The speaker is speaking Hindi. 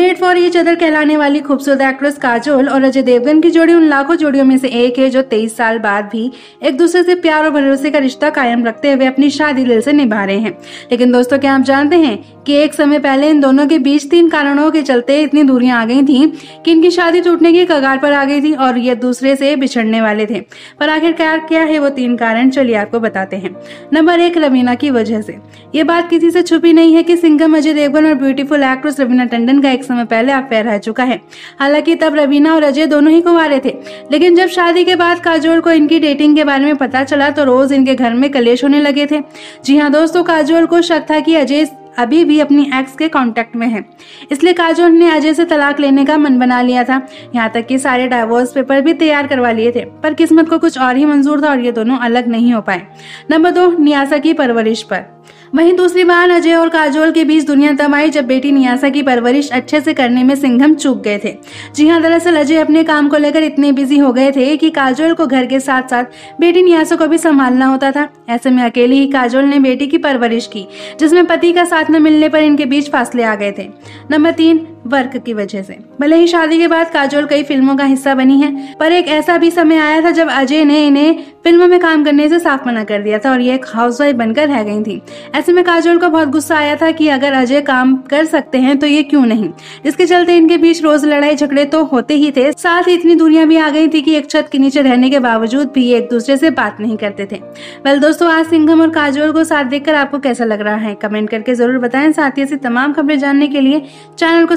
मेड फॉर ईच अदर कहलाने वाली खूबसूरत एक्ट्रेस काजोल और अजय देवगन की जोड़ी उन लाखों जोड़ियों में से एक है जो तेईस साल बाद भी एक दूसरे से प्यार और भरोसे का रिश्ता कायम रखते हुए अपनी शादी दिल से निभा रहे हैं। लेकिन दोस्तों, क्या आप जानते हैं कि एक समय पहले इन दोनों के बीच तीन कारणों के चलते इतनी दूरियाँ आ गई थी कि इनकी शादी टूटने की कगार पर आ गई थी और ये दूसरे से बिछड़ने वाले थे। पर आखिरकार क्या है वो तीन कारण? चलिए आपको बताते हैं। नंबर एक, रवीना की वजह से। ये बात किसी से छुपी नहीं है कि सिंगम अजय देवगन और ब्यूटीफुल एक्ट्रेस रवीना टंडन का एक समय पहले अफेयर रह चुका है। हालाँकि तब रवीना और अजय दोनों ही कुंवारे थे। लेकिन जब शादी के बाद काजोल को इनकी डेटिंग के बारे में पता चला तो रोज इनके घर में कलेश होने लगे थे। जी हाँ दोस्तों, काजोल को शक था कि अजय अभी भी अपनी एक्स के कांटेक्ट में है। इसलिए काजोल ने अजय से तलाक लेने का मन बना लिया था। यहाँ तक कि सारे डाइवोर्स पेपर भी तैयार करवा लिए थे। पर किस्मत को कुछ और ही मंजूर था और ये दोनों अलग नहीं हो पाए। नंबर दो, नियासा की परवरिश पर। वहीं दूसरी बार अजय और काजोल के बीच दुनिया तब आई जब बेटी नियासा की परवरिश अच्छे से करने में सिंघम चूक गए थे। जी हाँ दरअसल अजय अपने काम को लेकर इतने बिज़ी हो गए थे कि काजोल को घर के साथ साथ बेटी नियासा को भी संभालना होता था। ऐसे में अकेले ही काजोल ने बेटी की परवरिश की, जिसमें पति का साथ न मिलने पर इनके बीच फासले आ गए थे। नंबर तीन वर्क की वजह से। भले ही शादी के बाद काजोल कई फ़िल्मों का हिस्सा बनी है, पर एक ऐसा भी समय आया था जब अजय ने इन्हें फ़िल्मों में काम करने से साफ़ मना कर दिया था और ये एक हाउसवाइफ बनकर रह गई थी। ऐसे में काजोल को बहुत गुस्सा आया था कि अगर अजय काम कर सकते हैं तो ये क्यों नहीं? जिसके चलते इनके बीच रोज लड़ाई झगड़े तो होते ही थे। साथ ही इतनी दूरियाँ भी आ गई थी कि एक छत के नीचे रहने के बावजूद भी एक दूसरे से बात नहीं करते थे। वेल दोस्तों, आज सिंघम और काजोल को साथ देखकर आपको कैसा लग रहा है? कमेंट करके ज़रूर बताएँ। साथ ही ऐसी तमाम खबरें जानने के लिए चैनल को